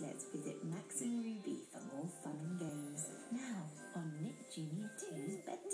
let's visit Max and Ruby for more fun and games. Now on Nick Junior 2's bedtime.